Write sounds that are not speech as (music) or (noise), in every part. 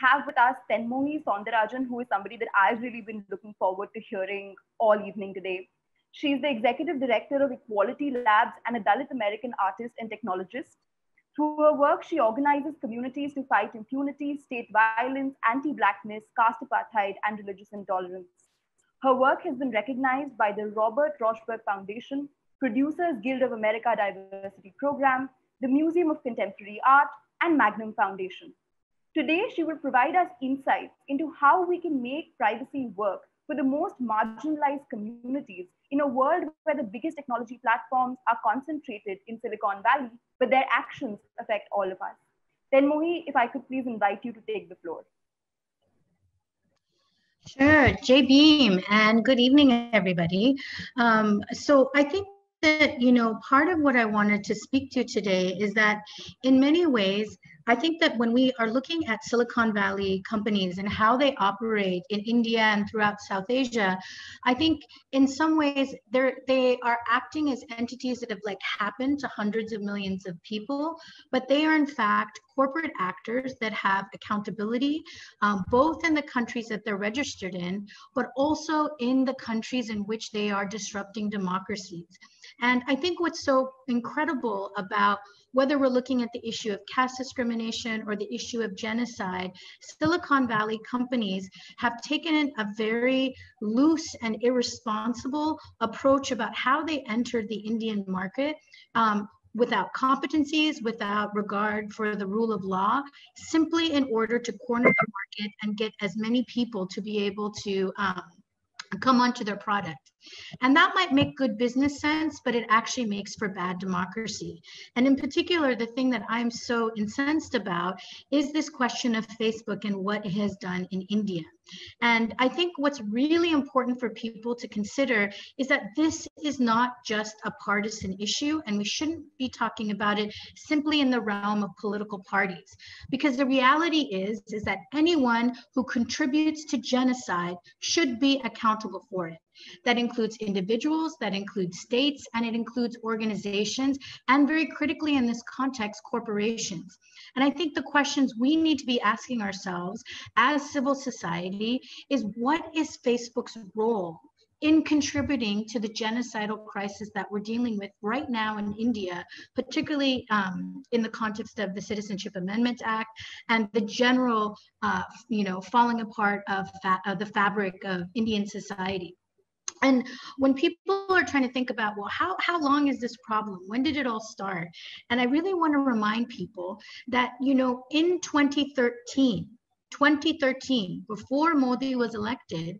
have with us Thenmozhi Soundararajan, who is somebody that I've really been looking forward to hearing all evening today. She's the executive director of Equality Labs and a Dalit American artist and technologist. Through her work, she organizes communities to fight impunity, state violence, anti Blackness, caste apartheid, and religious intolerance. Her work has been recognized by the Robert Rauschenberg Foundation, Producers Guild of America Diversity Program, the Museum of Contemporary Art, and Magnum Foundation. Today, she will provide us insights into how we can make privacy work for the most marginalized communities in a world where the biggest technology platforms are concentrated in Silicon Valley, but their actions affect all of us. Thenmozhi, if I could please invite you to take the floor. Sure, Jay Beam, and good evening, everybody. Um, so I think that, you know, part of what I wanted to speak to today is that in many ways, I think that when we are looking at Silicon Valley companies and how they operate in India and throughout South Asia, I think in some ways they are acting as entities that have like happened to hundreds of millions of people, but they are in fact corporate actors that have accountability, um, both in the countries that they're registered in, but also in the countries in which they are disrupting democracies. And I think what's so incredible about whether we're looking at the issue of caste discrimination or the issue of genocide, Silicon Valley companies have taken a very loose and irresponsible approach about how they entered the Indian market. Um, without competencies, without regard for the rule of law, simply in order to corner the market and get as many people to be able to um, come onto their product. And that might make good business sense, but it actually makes for bad democracy. And in particular, the thing that I'm so incensed about is this question of Facebook and what it has done in India. And I think what's really important for people to consider is that this is not just a partisan issue, and we shouldn't be talking about it simply in the realm of political parties. Because the reality is, is that anyone who contributes to genocide should be accountable for it. That includes individuals, that includes states, and it includes organizations, and very critically in this context, corporations. And I think the questions we need to be asking ourselves as civil society is what is Facebook's role in contributing to the genocidal crisis that we're dealing with right now in India, particularly um, in the context of the Citizenship Amendment Act and the general, uh, you know, falling apart of, fa- of the fabric of Indian society. And when people are trying to think about, well, how, how long is this problem? When did it all start? And I really want to remind people that, you know, in 2013, 2013, before Modi was elected,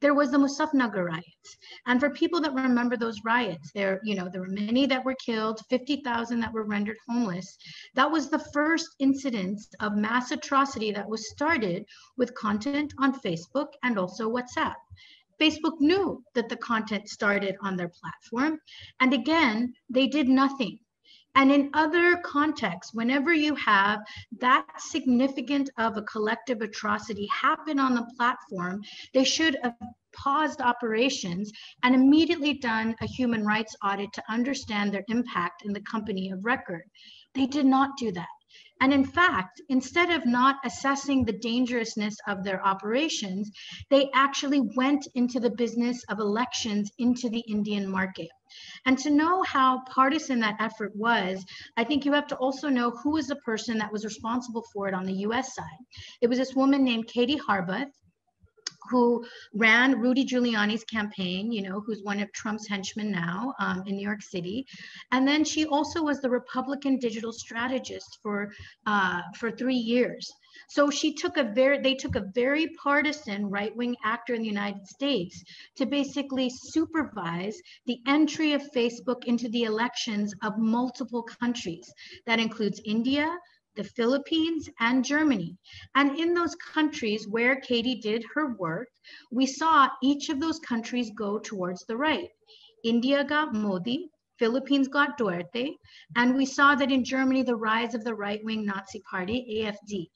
there was the Muzaffarnagar riots. And for people that remember those riots, there, you know, there were many that were killed, 50,000 that were rendered homeless. That was the first incidence of mass atrocity that was started with content on Facebook and also WhatsApp. Facebook knew that the content started on their platform. And again, they did nothing. And in other contexts, whenever you have that significant of a collective atrocity happen on the platform, they should have paused operations and immediately done a human rights audit to understand their impact in the company of record. They did not do that. And in fact, instead of not assessing the dangerousness of their operations, they actually went into the business of elections into the Indian market. And to know how partisan that effort was, I think you have to also know who was the person that was responsible for it on the US side. It was this woman named Katie Harbath, who ran Rudy Giuliani's campaign, you know, who's one of Trump's henchmen now um, in New York City. And then she also was the Republican digital strategist for, uh, for three years. So she took a very, they took a very partisan right wing actor in the United States to basically supervise the entry of Facebook into the elections of multiple countries. That includes India, the Philippines, and Germany. And in those countries where Katie did her work, we saw each of those countries go towards the right. India got Modi, Philippines got Duterte, and we saw that in Germany, the rise of the right wing Nazi party, AFD.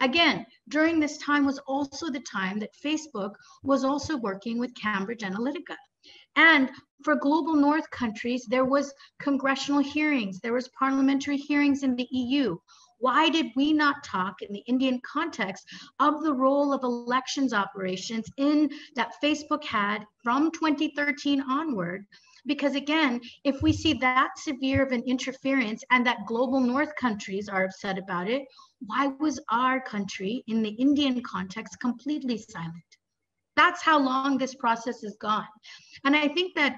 Again, during this time was also the time that Facebook was also working with Cambridge Analytica. And for global north countries, there was congressional hearings, there was parliamentary hearings in the EU why did we not talk in the Indian context of the role of elections operations in that Facebook had from 2013 onward? Because again, if we see that severe of an interference and that global north countries are upset about it, why was our country in the Indian context completely silent? That's how long this process has gone. And I think that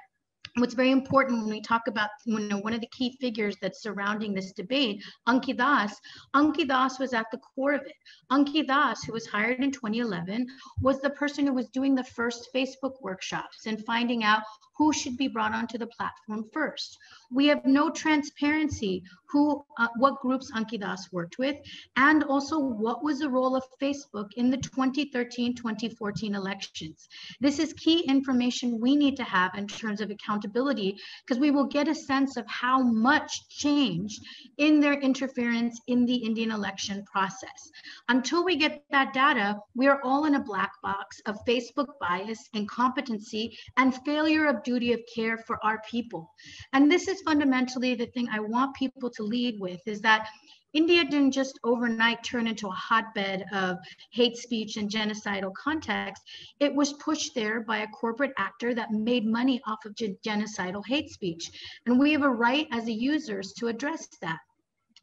what's very important when we talk about you know, one of the key figures that's surrounding this debate, Ankhi Das, Ankhi Das was at the core of it. Ankhi Das, who was hired in 2011, was the person who was doing the first Facebook workshops and finding out who should be brought onto the platform first. We have no transparency who, uh, what groups Ankhi Das worked with, and also what was the role of Facebook in the 2013-2014 elections. This is key information we need to have in terms of accountability, because we will get a sense of how much changed in their interference in the Indian election process. Until we get that data, we are all in a black box of Facebook bias, incompetency, and failure of duty of care for our people. And this is fundamentally the thing I want people to lead with is that India didn't just overnight turn into a hotbed of hate speech and genocidal context. It was pushed there by a corporate actor that made money off of genocidal hate speech. And we have a right as a users to address that.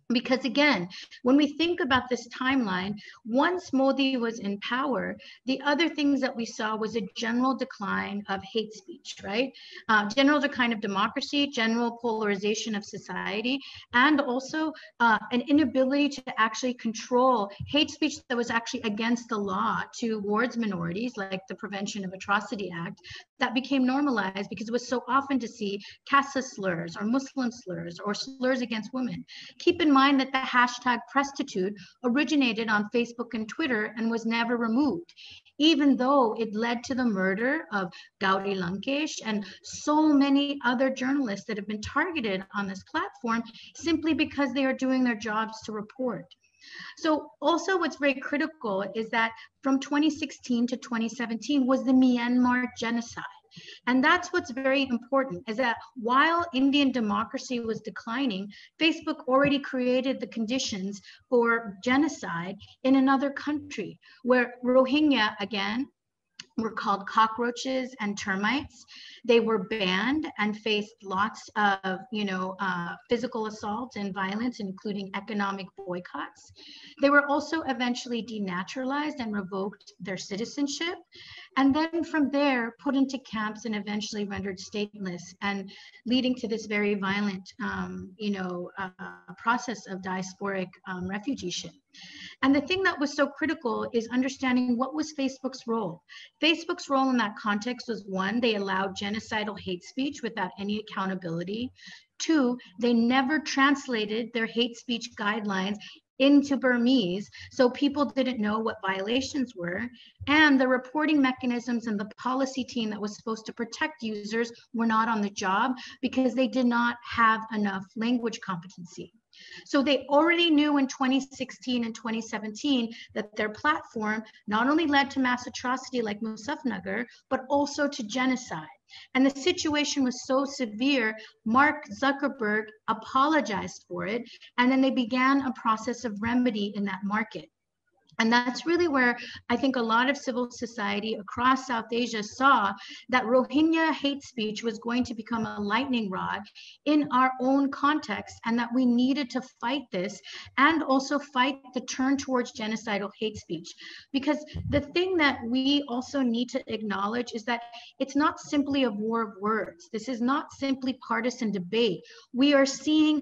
Because again, when we think about this timeline, once Modi was in power, the other things that we saw was a general decline of hate speech, right? Uh, general decline of democracy, general polarization of society, and also uh, an inability to actually control hate speech that was actually against the law towards minorities, like the Prevention of Atrocity Act, that became normalized because it was so often to see caste slurs or Muslim slurs or slurs against women. Keep in mind that the hashtag prostitute originated on Facebook and Twitter and was never removed, even though it led to the murder of Gauri Lankesh and so many other journalists that have been targeted on this platform simply because they are doing their jobs to report. So also what's very critical is that from 2016 to 2017 was the Myanmar genocide. And that's what's very important is that while Indian democracy was declining, Facebook already created the conditions for genocide in another country where Rohingya, again, were called cockroaches and termites. They were banned and faced lots of, you know, uh, physical assault and violence, including economic boycotts. They were also eventually denaturalized and revoked their citizenship. And then from there, put into camps and eventually rendered stateless and leading to this very violent, um, you know, uh, process of diasporic um, refugeeship. And the thing that was so critical is understanding what was Facebook's role. Facebook's role in that context was one, they allowed genocidal hate speech without any accountability. Two, they never translated their hate speech guidelines into Burmese, so people didn't know what violations were. And the reporting mechanisms and the policy team that was supposed to protect users were not on the job because they did not have enough language competency. So they already knew in 2016 and 2017 that their platform not only led to mass atrocity like Muzaffarnagar, but also to genocide. And the situation was so severe, Mark Zuckerberg apologized for it, and then they began a process of remedy in that market. And that's really where I think a lot of civil society across South Asia saw that Rohingya hate speech was going to become a lightning rod in our own context, and that we needed to fight this and also fight the turn towards genocidal hate speech. Because the thing that we also need to acknowledge is that it's not simply a war of words. This is not simply partisan debate. We are seeing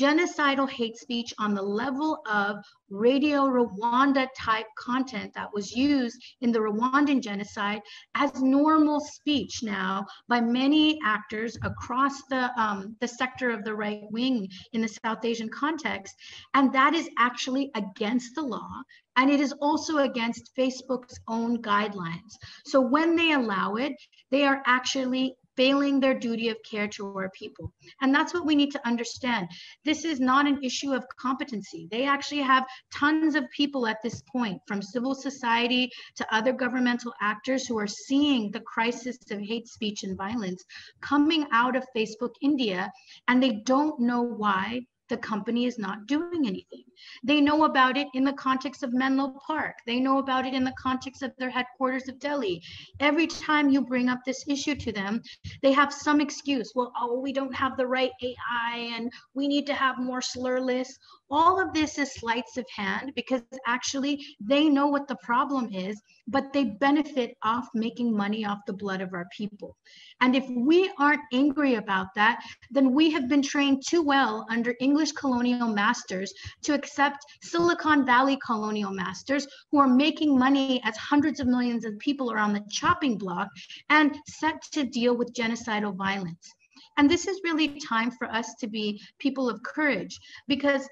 genocidal hate speech on the level of Radio Rwanda type content that was used in the Rwandan genocide as normal speech now by many actors across the, um, the sector of the right wing in the South Asian context. And that is actually against the law. And it is also against Facebook's own guidelines. So when they allow it, they are actually failing their duty of care to our people. And that's what we need to understand. This is not an issue of competency. They actually have tons of people at this point, from civil society to other governmental actors who are seeing the crisis of hate speech and violence coming out of Facebook India, and they don't know why the company is not doing anything. They know about it in the context of Menlo Park. They know about it in the context of their headquarters of Delhi. Every time you bring up this issue to them, they have some excuse. Well, oh, we don't have the right AI and we need to have more slur lists. All of this is sleights of hand because actually they know what the problem is, but they benefit off making money off the blood of our people. And if we aren't angry about that, then we have been trained too well under English colonial masters to accept Silicon Valley colonial masters who are making money as hundreds of millions of people are on the chopping block and set to deal with genocidal violence. And this is really time for us to be people of courage because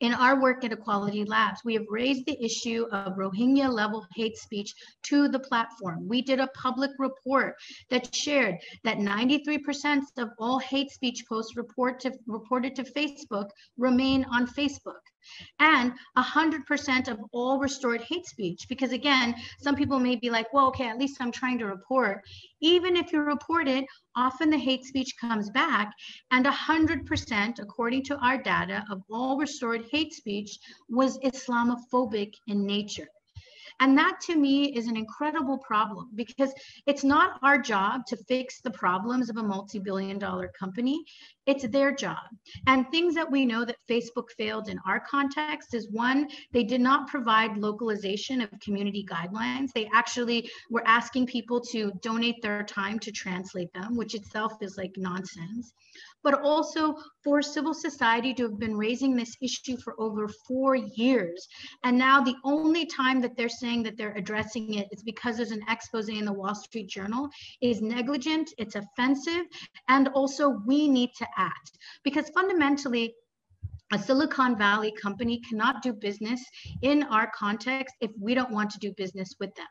in our work at Equality Labs, we have raised the issue of Rohingya level hate speech to the platform. We did a public report that shared that 93% of all hate speech posts report to, reported to Facebook remain on Facebook and 100% of all restored hate speech. Because again, some people may be like, well, okay, at least I'm trying to report. Even if you report it, often the hate speech comes back. And 100%, according to our data, of all restored hate speech was Islamophobic in nature. And that to me is an incredible problem because it's not our job to fix the problems of a multi billion dollar company. It's their job. And things that we know that Facebook failed in our context is one, they did not provide localization of community guidelines. They actually were asking people to donate their time to translate them, which itself is like nonsense but also for civil society to have been raising this issue for over four years. And now the only time that they're saying that they're addressing it is because there's an expose in the Wall Street Journal is negligent, it's offensive, and also we need to act. Because fundamentally, a Silicon Valley company cannot do business in our context if we don't want to do business with them.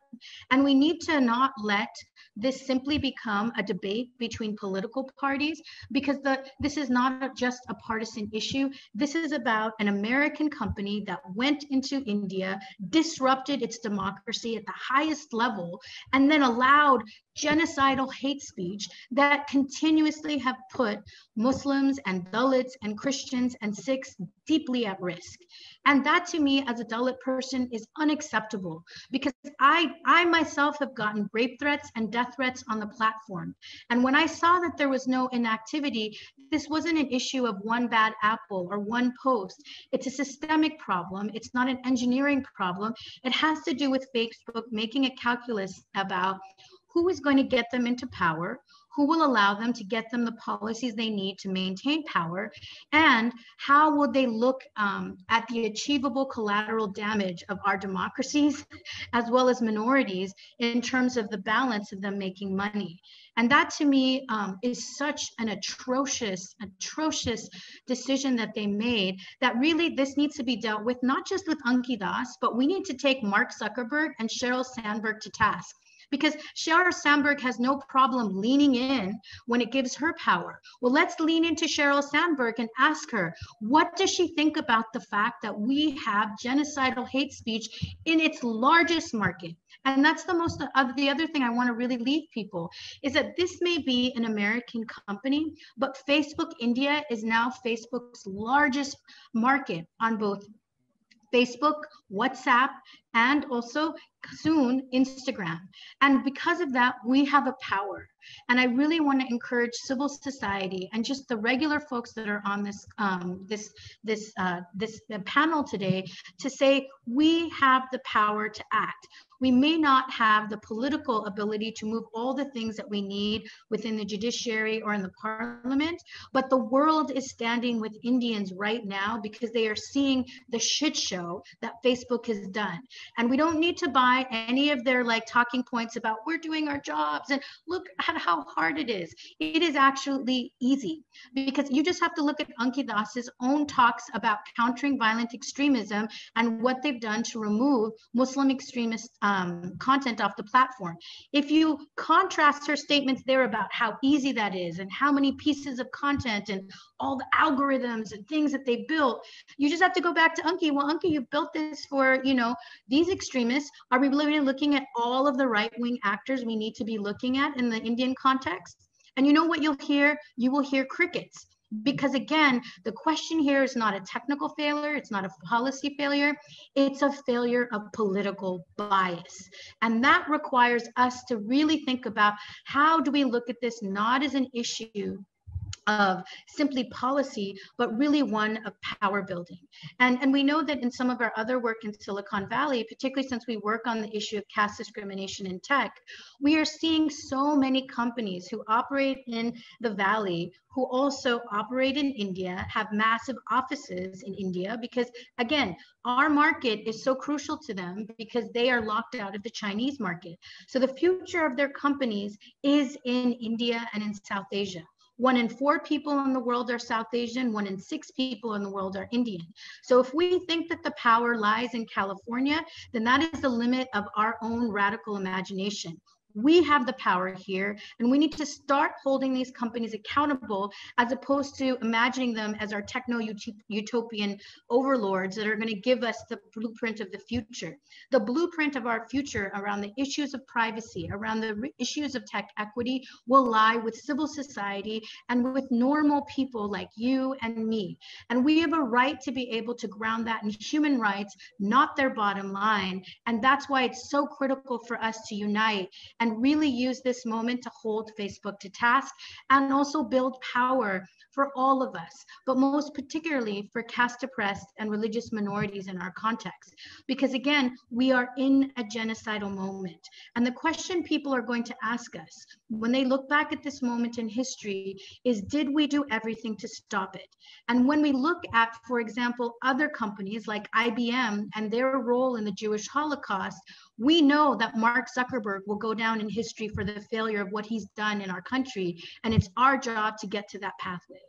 And we need to not let this simply become a debate between political parties because the, this is not just a partisan issue. This is about an American company that went into India, disrupted its democracy at the highest level, and then allowed genocidal hate speech that continuously have put Muslims and Dalits and Christians and Sikhs deeply at risk. And that to me as a Dalit person is unacceptable because I, I myself have gotten rape threats and death threats on the platform. And when I saw that there was no inactivity, this wasn't an issue of one bad apple or one post. It's a systemic problem. It's not an engineering problem. It has to do with Facebook making a calculus about who is going to get them into power, who will allow them to get them the policies they need to maintain power, and how will they look um, at the achievable collateral damage of our democracies (laughs) as well as minorities in terms of the balance of them making money. And that to me um, is such an atrocious, atrocious decision that they made that really this needs to be dealt with, not just with Ankhi Das, but we need to take Mark Zuckerberg and Sheryl Sandberg to task because Sheryl Sandberg has no problem leaning in when it gives her power. Well, let's lean into Sheryl Sandberg and ask her, what does she think about the fact that we have genocidal hate speech in its largest market? And that's the most, uh, the other thing I want to really leave people is that this may be an American company, but Facebook India is now Facebook's largest market on both Facebook, WhatsApp, and also soon Instagram. And because of that, we have a power. And I really want to encourage civil society and just the regular folks that are on this um, this this uh, this panel today to say we have the power to act. We may not have the political ability to move all the things that we need within the judiciary or in the parliament, but the world is standing with Indians right now because they are seeing the shit show that Facebook has done. And we don't need to buy any of their like talking points about we're doing our jobs and look how hard it is. It is actually easy because you just have to look at Ankhi Das's own talks about countering violent extremism and what they've done to remove Muslim extremist um, content off the platform. If you contrast her statements there about how easy that is and how many pieces of content and all the algorithms and things that they built, you just have to go back to Ankhi. Well, Ankhi, you built this for, you know, these extremists. Are we really looking at all of the right-wing actors we need to be looking at in the Indian context? And you know what you'll hear? You will hear crickets Because again, the question here is not a technical failure, it's not a policy failure, it's a failure of political bias. And that requires us to really think about how do we look at this not as an issue of simply policy, but really one of power building. And, and we know that in some of our other work in Silicon Valley, particularly since we work on the issue of caste discrimination in tech, we are seeing so many companies who operate in the Valley who also operate in India, have massive offices in India, because again, our market is so crucial to them because they are locked out of the Chinese market. So the future of their companies is in India and in South Asia. One in four people in the world are South Asian, one in six people in the world are Indian. So if we think that the power lies in California, then that is the limit of our own radical imagination. We have the power here, and we need to start holding these companies accountable as opposed to imagining them as our techno utopian overlords that are going to give us the blueprint of the future. The blueprint of our future around the issues of privacy, around the issues of tech equity, will lie with civil society and with normal people like you and me. And we have a right to be able to ground that in human rights, not their bottom line. And that's why it's so critical for us to unite and really use this moment to hold Facebook to task and also build power for all of us, but most particularly for caste oppressed and religious minorities in our context. Because again, we are in a genocidal moment. And the question people are going to ask us when they look back at this moment in history is did we do everything to stop it? And when we look at, for example, other companies like IBM and their role in the Jewish Holocaust, we know that Mark Zuckerberg will go down in history for the failure of what he's done in our country. And it's our job to get to that pathway.